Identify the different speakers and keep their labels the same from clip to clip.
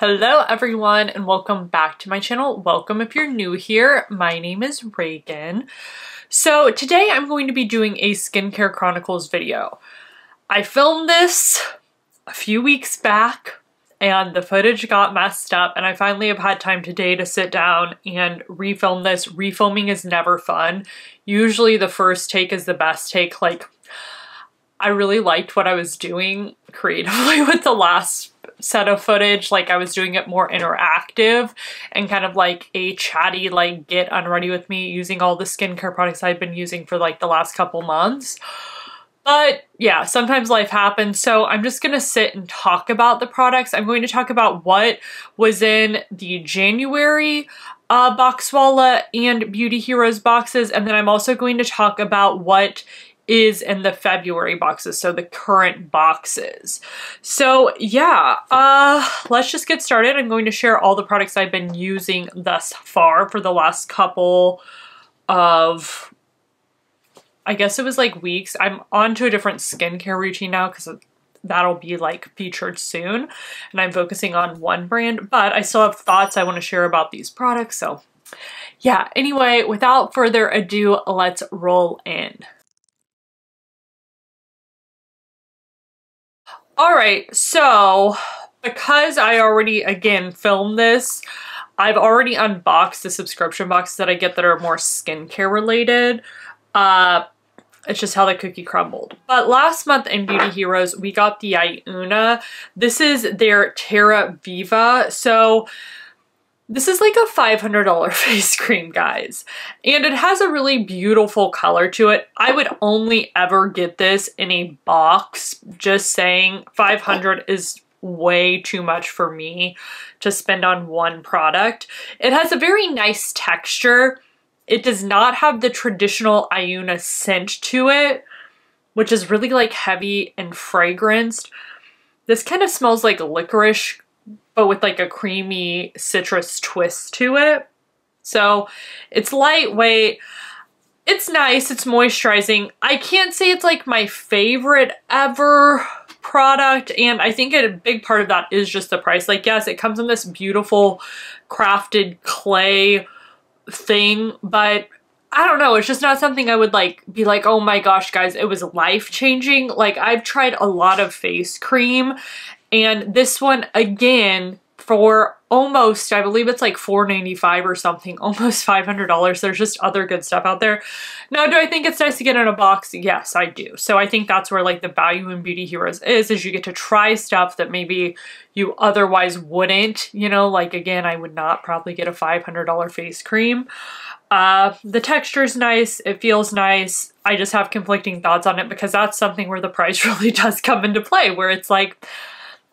Speaker 1: Hello everyone and welcome back to my channel. Welcome if you're new here. My name is Reagan. So today I'm going to be doing a Skincare Chronicles video. I filmed this a few weeks back and the footage got messed up and I finally have had time today to sit down and refilm this. Refilming is never fun. Usually the first take is the best take. Like I really liked what I was doing creatively with the last set of footage. Like I was doing it more interactive and kind of like a chatty, like get unready with me using all the skincare products I've been using for like the last couple months. But yeah, sometimes life happens. So I'm just going to sit and talk about the products. I'm going to talk about what was in the January uh, Boxwalla and Beauty Heroes boxes. And then I'm also going to talk about what is in the February boxes, so the current boxes. So yeah, uh, let's just get started. I'm going to share all the products I've been using thus far for the last couple of, I guess it was like weeks. I'm on to a different skincare routine now because that'll be like featured soon and I'm focusing on one brand, but I still have thoughts I want to share about these products. So yeah, anyway, without further ado, let's roll in. All right, so because I already, again, filmed this, I've already unboxed the subscription boxes that I get that are more skincare related. Uh, it's just how the cookie crumbled. But last month in Beauty Heroes, we got the Ayuna. This is their Terra Viva. So this is like a $500 face cream, guys. And it has a really beautiful color to it. I would only ever get this in a box. Just saying, 500 is way too much for me to spend on one product. It has a very nice texture. It does not have the traditional Ayuna scent to it, which is really like heavy and fragranced. This kind of smells like licorice but with like a creamy citrus twist to it. So it's lightweight. It's nice. It's moisturizing. I can't say it's like my favorite ever product and I think a big part of that is just the price. Like yes, it comes in this beautiful crafted clay thing, but I don't know, it's just not something I would like be like, oh my gosh, guys, it was life changing. Like I've tried a lot of face cream and this one, again, for almost, I believe it's like $4.95 or something, almost $500. There's just other good stuff out there. Now, do I think it's nice to get in a box? Yes, I do. So I think that's where like the value in Beauty Heroes is, is you get to try stuff that maybe you otherwise wouldn't, you know, like again, I would not probably get a $500 face cream. Uh, the texture is nice. It feels nice. I just have conflicting thoughts on it because that's something where the price really does come into play, where it's like,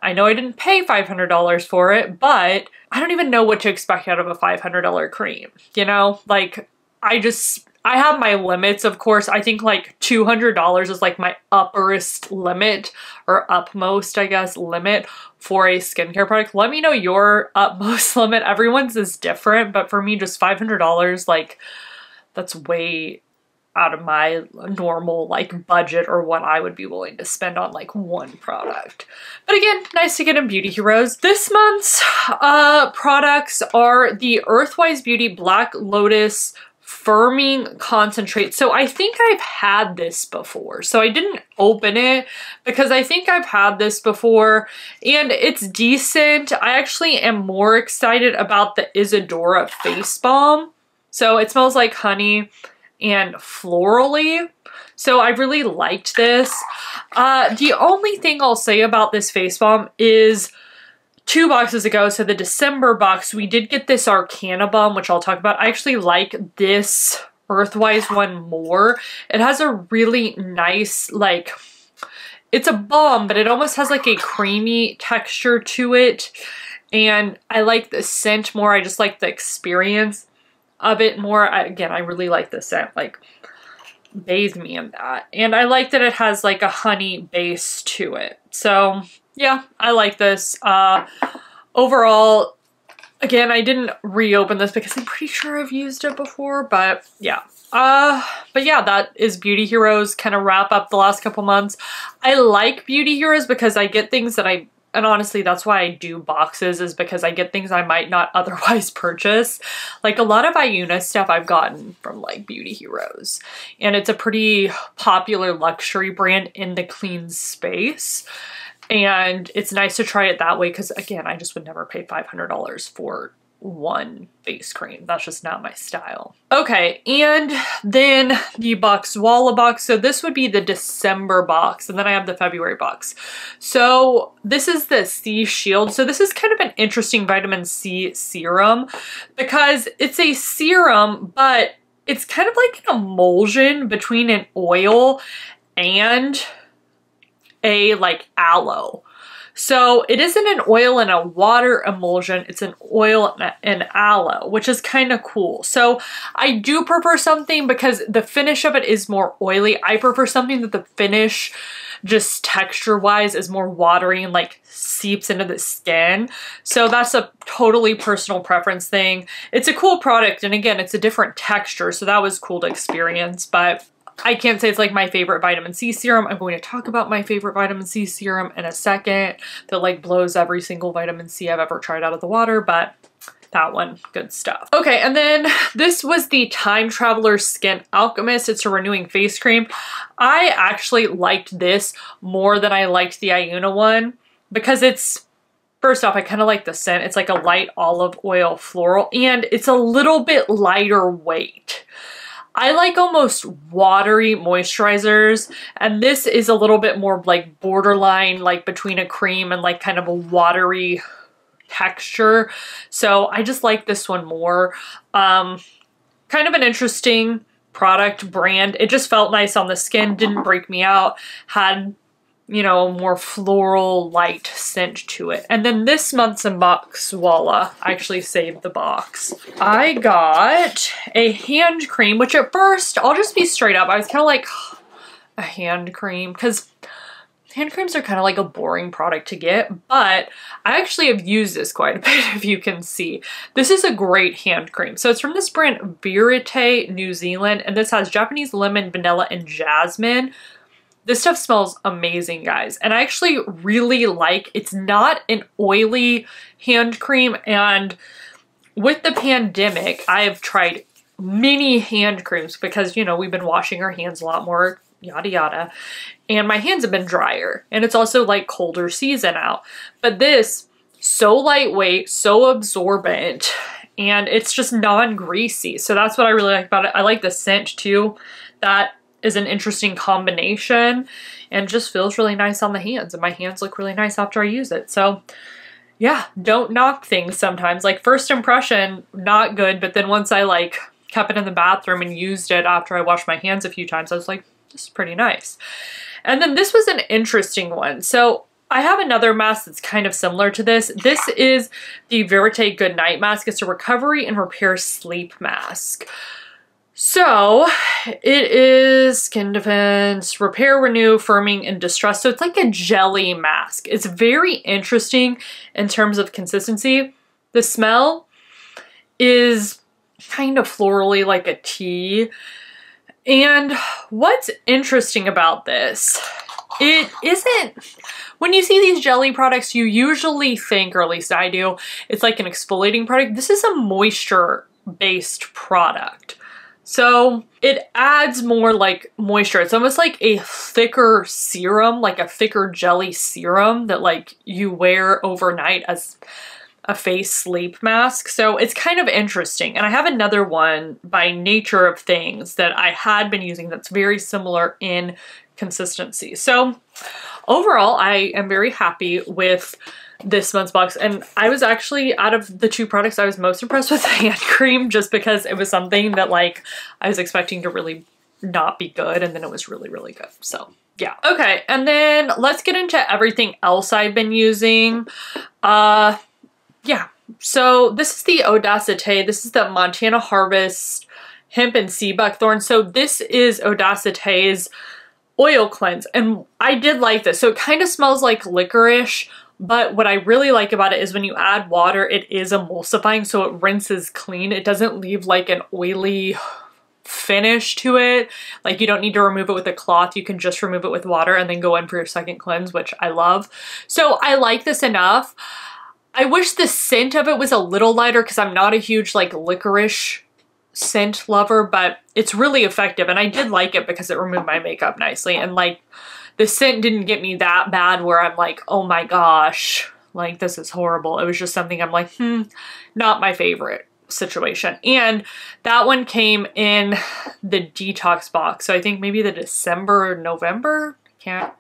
Speaker 1: I know I didn't pay $500 for it, but I don't even know what to expect out of a $500 cream. You know, like I just, I have my limits, of course. I think like $200 is like my upperest limit or upmost, I guess, limit for a skincare product. Let me know your upmost limit. Everyone's is different, but for me, just $500, like that's way out of my normal like budget or what I would be willing to spend on like one product. But again, nice to get in Beauty Heroes. This month's uh, products are the Earthwise Beauty Black Lotus firming concentrate. So I think I've had this before. So I didn't open it because I think I've had this before and it's decent. I actually am more excited about the Isadora face balm. So it smells like honey and florally. So I really liked this. Uh, the only thing I'll say about this face balm is two boxes ago, so the December box, we did get this Arcana balm, which I'll talk about. I actually like this Earthwise one more. It has a really nice, like, it's a balm, but it almost has like a creamy texture to it. And I like the scent more. I just like the experience a bit more. Again, I really like the scent, like bathe me in that. And I like that it has like a honey base to it. So yeah, I like this. Uh, overall, again, I didn't reopen this because I'm pretty sure I've used it before, but yeah. Uh, but yeah, that is Beauty Heroes kind of wrap up the last couple months. I like Beauty Heroes because I get things that I and honestly that's why I do boxes is because I get things I might not otherwise purchase. Like a lot of Ayuna stuff I've gotten from like Beauty Heroes and it's a pretty popular luxury brand in the clean space and it's nice to try it that way because again I just would never pay $500 for one face cream. That's just not my style. Okay, and then the Boxwalla box. So this would be the December box, and then I have the February box. So this is the C Shield. So this is kind of an interesting vitamin C serum because it's a serum, but it's kind of like an emulsion between an oil and a like aloe. So it isn't an oil and a water emulsion, it's an oil and aloe, which is kind of cool. So I do prefer something because the finish of it is more oily. I prefer something that the finish just texture wise is more watery and like seeps into the skin. So that's a totally personal preference thing. It's a cool product and again, it's a different texture. So that was cool to experience, but I can't say it's like my favorite vitamin C serum. I'm going to talk about my favorite vitamin C serum in a second that like blows every single vitamin C I've ever tried out of the water, but that one, good stuff. Okay, and then this was the Time Traveler Skin Alchemist. It's a renewing face cream. I actually liked this more than I liked the Ayuna one because it's First off, I kind of like the scent. It's like a light olive oil floral and it's a little bit lighter weight. I like almost watery moisturizers and this is a little bit more like borderline like between a cream and like kind of a watery texture. So I just like this one more. Um, kind of an interesting product brand. It just felt nice on the skin, didn't break me out, had you know, more floral light scent to it. And then this month's Boxwalla, I actually saved the box. I got a hand cream, which at first, I'll just be straight up, I was kind of like, a hand cream, because hand creams are kind of like a boring product to get, but I actually have used this quite a bit, if you can see. This is a great hand cream. So it's from this brand Verité New Zealand, and this has Japanese lemon, vanilla, and jasmine. This stuff smells amazing, guys. And I actually really like, it's not an oily hand cream. And with the pandemic, I have tried many hand creams because, you know, we've been washing our hands a lot more, yada yada. And my hands have been drier. And it's also like colder season out. But this, so lightweight, so absorbent, and it's just non-greasy. So that's what I really like about it. I like the scent too. That is an interesting combination and just feels really nice on the hands. And my hands look really nice after I use it. So yeah, don't knock things sometimes. Like first impression, not good. But then once I like kept it in the bathroom and used it after I washed my hands a few times, I was like, this is pretty nice. And then this was an interesting one. So I have another mask that's kind of similar to this. This is the Verité Good Night Mask. It's a recovery and repair sleep mask. So it is skin defense, repair, renew, firming, and distress. So it's like a jelly mask. It's very interesting in terms of consistency. The smell is kind of florally like a tea. And what's interesting about this, it isn't, when you see these jelly products, you usually think, or at least I do, it's like an exfoliating product. This is a moisture based product. So it adds more like moisture. It's almost like a thicker serum, like a thicker jelly serum that like you wear overnight as a face sleep mask. So it's kind of interesting. And I have another one by Nature of Things that I had been using that's very similar in consistency. So overall, I am very happy with this month's box. And I was actually, out of the two products, I was most impressed with hand cream just because it was something that like I was expecting to really not be good and then it was really, really good. So yeah. Okay, and then let's get into everything else I've been using. Uh, yeah. So this is the Odacité. This is the Montana Harvest Hemp and Sea Buckthorn. So this is Odacité's oil cleanse. And I did like this. So it kind of smells like licorice, but what I really like about it is when you add water, it is emulsifying, so it rinses clean. It doesn't leave like an oily finish to it. Like you don't need to remove it with a cloth. You can just remove it with water and then go in for your second cleanse, which I love. So I like this enough. I wish the scent of it was a little lighter because I'm not a huge like licorice scent lover, but it's really effective. And I did like it because it removed my makeup nicely. And like the scent didn't get me that bad where I'm like, oh my gosh, like this is horrible. It was just something I'm like, hmm, not my favorite situation. And that one came in the detox box. So I think maybe the December, or November, can't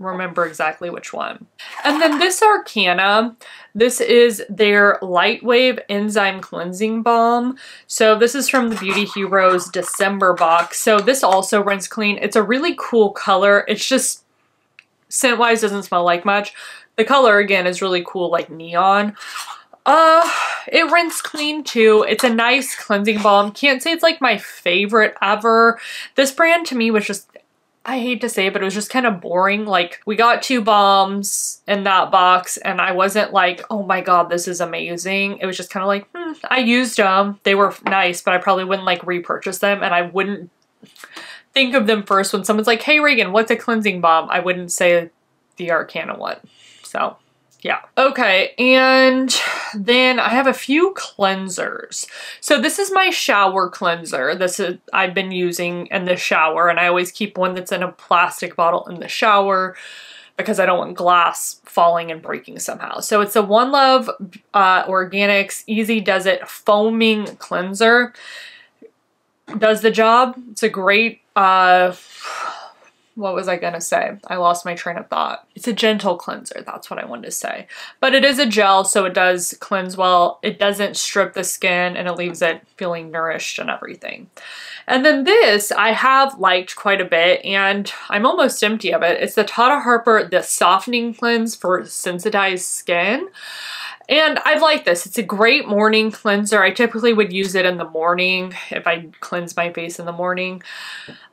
Speaker 1: remember exactly which one. And then this Arcana, this is their Lightwave Enzyme Cleansing Balm. So this is from the Beauty Heroes December box. So this also rinse clean. It's a really cool color. It's just scent-wise doesn't smell like much. The color, again, is really cool, like neon. Uh, it rinse clean too. It's a nice cleansing balm. Can't say it's like my favorite ever. This brand to me was just I hate to say it, but it was just kind of boring. Like, we got two balms in that box, and I wasn't like, oh my god, this is amazing. It was just kind of like, hmm, I used them. They were nice, but I probably wouldn't like repurchase them, and I wouldn't think of them first when someone's like, hey Reagan, what's a cleansing balm? I wouldn't say the Arcana one. So, yeah. Okay, and then I have a few cleansers. So this is my shower cleanser. This is I've been using in the shower, and I always keep one that's in a plastic bottle in the shower because I don't want glass falling and breaking somehow. So it's a One Love uh, Organics Easy Does It Foaming Cleanser. Does the job. It's a great uh, what was I gonna say? I lost my train of thought. It's a gentle cleanser, that's what I wanted to say. But it is a gel, so it does cleanse well. It doesn't strip the skin and it leaves it feeling nourished and everything. And then this I have liked quite a bit and I'm almost empty of it. It's the Tata Harper The Softening Cleanse for Sensitized Skin. And I've liked this. It's a great morning cleanser. I typically would use it in the morning if I cleanse my face in the morning.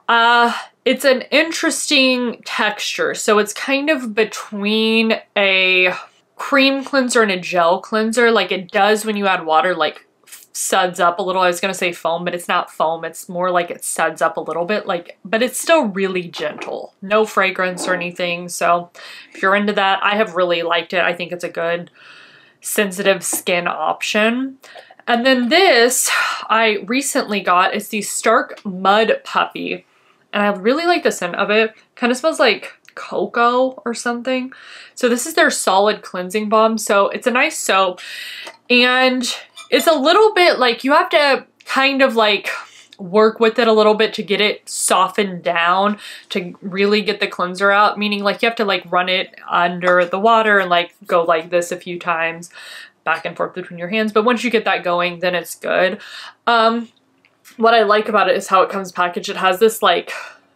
Speaker 1: Uh, it's an interesting texture. So it's kind of between a cream cleanser and a gel cleanser. Like it does when you add water, like suds up a little. I was going to say foam, but it's not foam. It's more like it suds up a little bit, like, but it's still really gentle. No fragrance or anything. So if you're into that, I have really liked it. I think it's a good sensitive skin option. And then this I recently got is the Stark Mud Puppy and I really like the scent of it. Kind of smells like cocoa or something. So this is their solid cleansing balm. So it's a nice soap and it's a little bit like you have to kind of like work with it a little bit to get it softened down to really get the cleanser out meaning like you have to like run it under the water and like go like this a few times back and forth between your hands but once you get that going then it's good um what I like about it is how it comes packaged. It has this like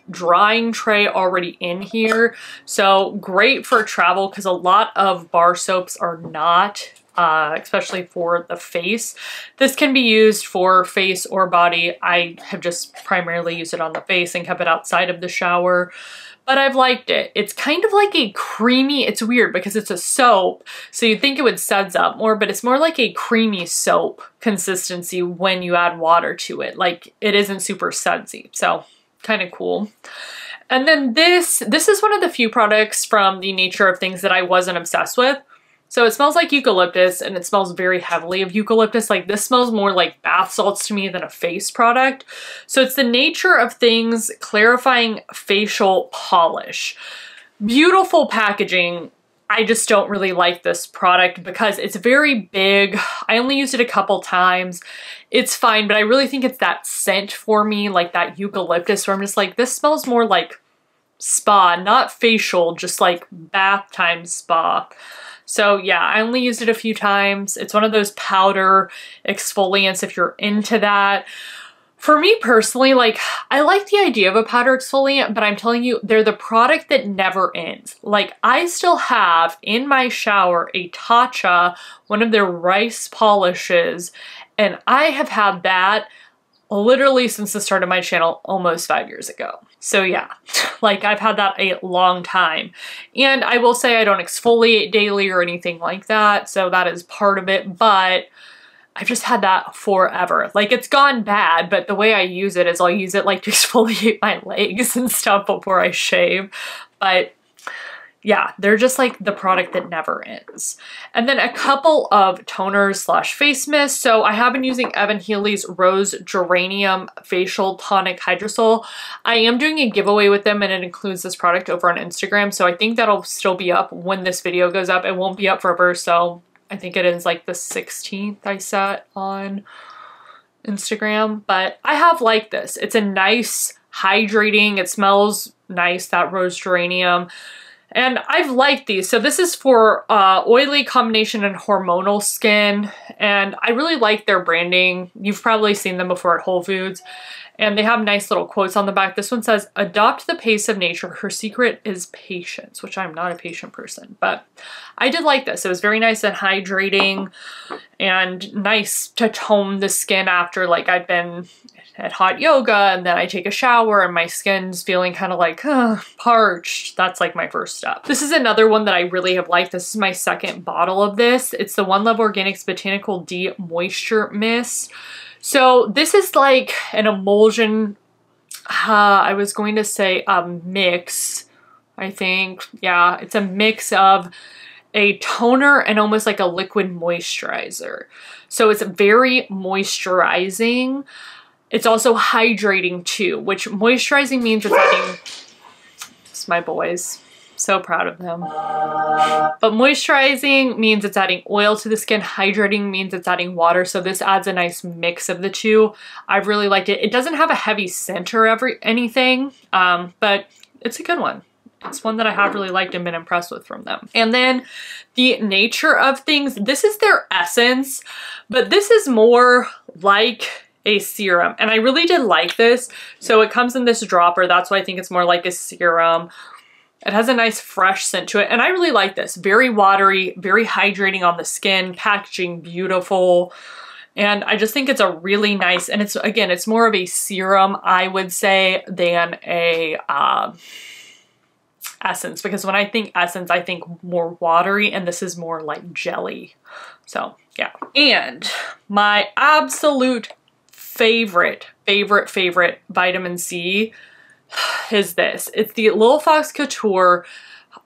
Speaker 1: drying tray already in here. So great for travel because a lot of bar soaps are not, uh, especially for the face. This can be used for face or body. I have just primarily used it on the face and kept it outside of the shower but I've liked it. It's kind of like a creamy, it's weird because it's a soap, so you'd think it would suds up more, but it's more like a creamy soap consistency when you add water to it. Like it isn't super sudsy, so kind of cool. And then this, this is one of the few products from the nature of things that I wasn't obsessed with. So it smells like eucalyptus and it smells very heavily of eucalyptus. Like this smells more like bath salts to me than a face product. So it's the nature of things clarifying facial polish. Beautiful packaging. I just don't really like this product because it's very big. I only used it a couple times. It's fine, but I really think it's that scent for me, like that eucalyptus, where I'm just like, this smells more like spa, not facial, just like bath time spa. So yeah, I only used it a few times. It's one of those powder exfoliants if you're into that. For me personally, like, I like the idea of a powder exfoliant, but I'm telling you, they're the product that never ends. Like, I still have in my shower a Tatcha, one of their rice polishes, and I have had that literally since the start of my channel almost five years ago. So yeah, like I've had that a long time. And I will say I don't exfoliate daily or anything like that, so that is part of it, but I've just had that forever. Like it's gone bad, but the way I use it is I'll use it like to exfoliate my legs and stuff before I shave. But yeah, they're just like the product that never ends. And then a couple of toners slash face mist. So I have been using EvanHealy's Rose Geranium Facial Tonic Hydrosol. I am doing a giveaway with them and it includes this product over on Instagram. So I think that'll still be up when this video goes up. It won't be up forever. So I think it ends like the 16th I set on Instagram. But I have like this. It's a nice hydrating. It smells nice, that rose geranium. And I've liked these. So this is for uh, oily combination and hormonal skin. And I really like their branding. You've probably seen them before at Whole Foods. And they have nice little quotes on the back. This one says, adopt the pace of nature. Her secret is patience, which I'm not a patient person. But I did like this. It was very nice and hydrating and nice to tone the skin after like I've been at hot yoga and then I take a shower and my skin's feeling kind of like parched. That's like my first step. This is another one that I really have liked. This is my second bottle of this. It's the One Love Organics Botanical D Moisture Mist. So this is like an emulsion, uh, I was going to say a mix, I think. Yeah, it's a mix of a toner and almost like a liquid moisturizer. So it's very moisturizing. It's also hydrating too, which moisturizing means it's it's my boys, so proud of them. But moisturizing means it's adding oil to the skin. Hydrating means it's adding water. So this adds a nice mix of the two. I've really liked it. It doesn't have a heavy scent or every anything, um, but it's a good one. It's one that I have really liked and been impressed with from them. And then the nature of things, this is their essence, but this is more like a serum. And I really did like this. So it comes in this dropper. That's why I think it's more like a serum. It has a nice fresh scent to it. And I really like this. Very watery, very hydrating on the skin, packaging beautiful. And I just think it's a really nice, and it's, again, it's more of a serum, I would say, than a, uh, essence because when I think essence, I think more watery and this is more like jelly. So yeah. And my absolute favorite, favorite, favorite vitamin C is this. It's the Lil Fox Couture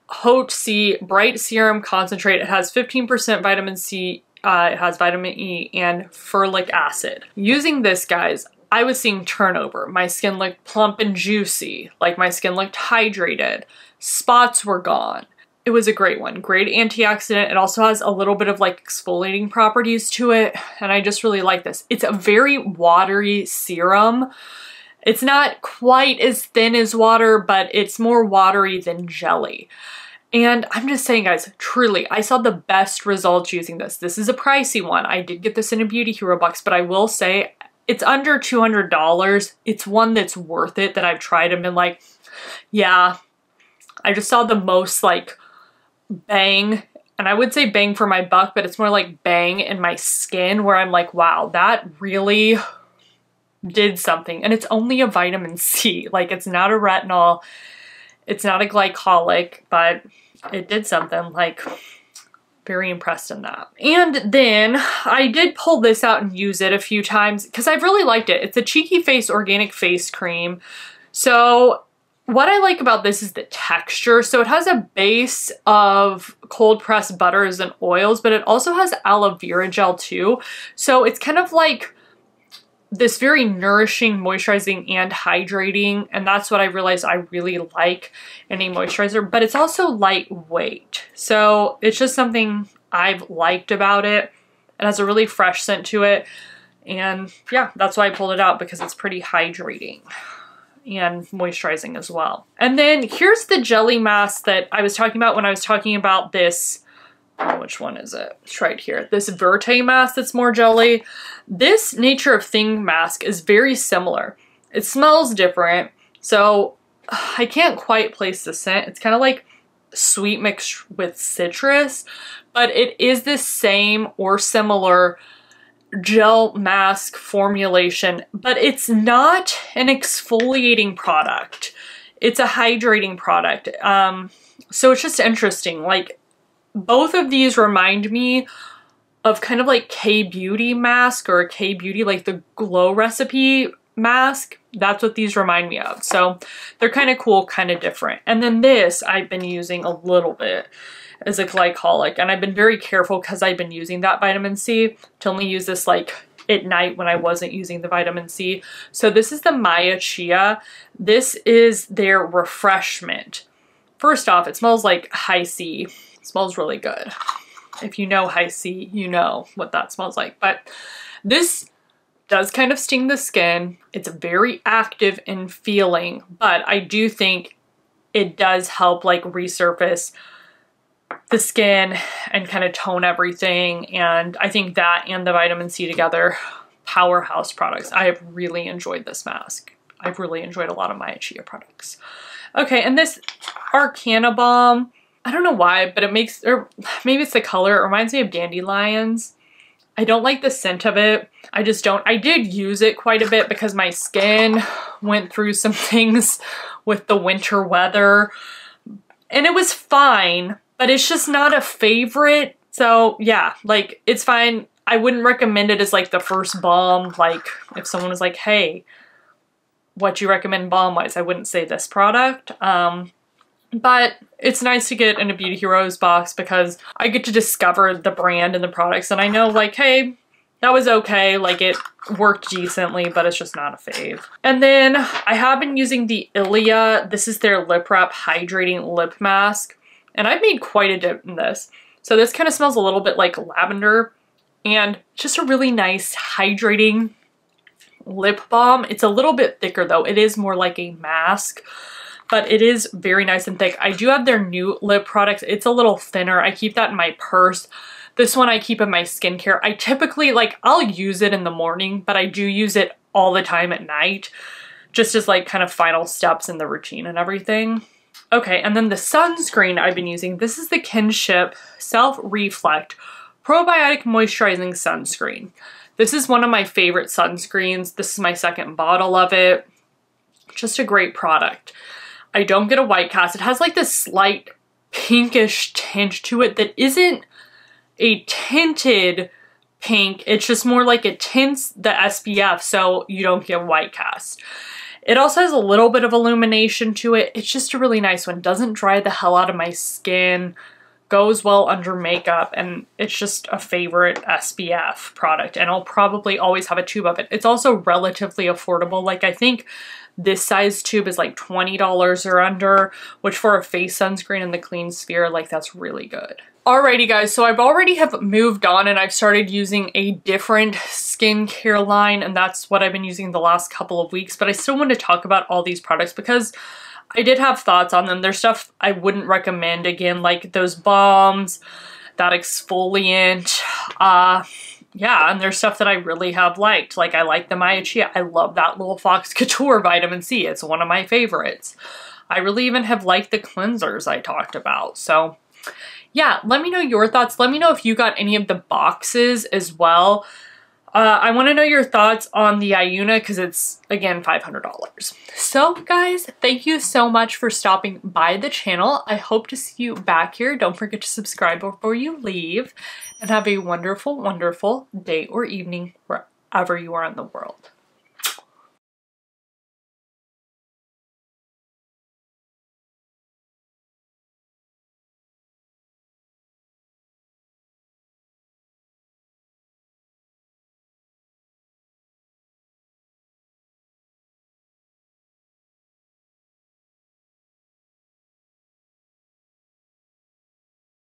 Speaker 1: Haute C Bright Serum Concentrate. It has 15% vitamin C, uh, it has vitamin E and ferulic acid. Using this, guys, I was seeing turnover. My skin looked plump and juicy, like my skin looked hydrated. Spots were gone. It was a great one. Great antioxidant. It also has a little bit of like exfoliating properties to it. And I just really like this. It's a very watery serum. It's not quite as thin as water, but it's more watery than jelly. And I'm just saying, guys, truly, I saw the best results using this. This is a pricey one. I did get this in a Beauty Hero box, but I will say it's under $200. It's one that's worth it that I've tried and been like, yeah, I just saw the most like bang and I would say bang for my buck, but it's more like bang in my skin where I'm like, wow, that really did something. And it's only a vitamin C. Like it's not a retinol, it's not a glycolic, but it did something like very impressed in that. And then I did pull this out and use it a few times because I've really liked it. It's a Cheeky Face Organic Face Cream. So what I like about this is the texture. So it has a base of cold pressed butters and oils, but it also has aloe vera gel too. So it's kind of like this very nourishing, moisturizing, and hydrating. And that's what I realized I really like in a moisturizer, but it's also lightweight. So it's just something I've liked about it. It has a really fresh scent to it. And yeah, that's why I pulled it out because it's pretty hydrating and moisturizing as well. And then here's the jelly mask that I was talking about when I was talking about this which one is it? It's right here. This Verte mask that's more jelly. This Nature of Thing mask is very similar. It smells different, so I can't quite place the scent. It's kind of like sweet mixed with citrus, but it is the same or similar gel mask formulation, but it's not an exfoliating product. It's a hydrating product. Um, so it's just interesting. Like both of these remind me of kind of like K-Beauty mask or K-Beauty, like the Glow Recipe mask. That's what these remind me of. So they're kind of cool, kind of different. And then this I've been using a little bit as a glycolic and I've been very careful because I've been using that vitamin C to only use this like at night when I wasn't using the vitamin C. So this is the Maya Chia. This is their Refresh Mint. First off, it smells like Hi-C. It smells really good. If you know Hi-C, you know what that smells like. But this does kind of sting the skin. It's very active in feeling, but I do think it does help like resurface the skin and kind of tone everything. And I think that and the vitamin C together, powerhouse products. I have really enjoyed this mask. I've really enjoyed a lot of Maya Chia products. Okay, and this Arcana Balm, I don't know why, but it makes, or maybe it's the color, it reminds me of dandelions. I don't like the scent of it. I just don't. I did use it quite a bit because my skin went through some things with the winter weather and it was fine, but it's just not a favorite. So yeah, like it's fine. I wouldn't recommend it as like the first balm. Like if someone was like, hey, what do you recommend balm wise, I wouldn't say this product. Um, but it's nice to get in a Beauty Heroes box because I get to discover the brand and the products and I know like, hey, that was okay. Like it worked decently, but it's just not a fave. And then I have been using the Ilia. This is their Lip Wrap Hydrating Lip Mask. And I've made quite a dip in this. So this kind of smells a little bit like lavender and just a really nice hydrating lip balm. It's a little bit thicker though. It is more like a mask but it is very nice and thick. I do have their new lip products. It's a little thinner. I keep that in my purse. This one I keep in my skincare. I typically, like, I'll use it in the morning, but I do use it all the time at night, just as like kind of final steps in the routine and everything. Okay, and then the sunscreen I've been using, this is the Kinship Self Reflect Probiotic Moisturizing Sunscreen. This is one of my favorite sunscreens. This is my second bottle of it. Just a great product. I don't get a white cast. It has like this slight pinkish tint to it that isn't a tinted pink. It's just more like it tints the SPF so you don't get white cast. It also has a little bit of illumination to it. It's just a really nice one. Doesn't dry the hell out of my skin. Goes well under makeup and it's just a favorite SPF product and I'll probably always have a tube of it. It's also relatively affordable. Like I think this size tube is like $20 or under, which for a face sunscreen in the clean sphere, like that's really good. Alrighty guys, so I've already have moved on and I've started using a different skincare line and that's what I've been using the last couple of weeks, but I still want to talk about all these products because I did have thoughts on them. There's stuff I wouldn't recommend again, like those balms, that exfoliant, uh, yeah, and there's stuff that I really have liked. Like I like the Maya Chia. I love that little Fox Couture vitamin C. It's one of my favorites. I really even have liked the cleansers I talked about. So yeah, let me know your thoughts. Let me know if you got any of the boxes as well. Uh, I want to know your thoughts on the Ayuna because it's, again, $500. So, guys, thank you so much for stopping by the channel. I hope to see you back here. Don't forget to subscribe before you leave and have a wonderful, wonderful day or evening wherever you are in the world.